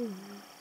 Hmm.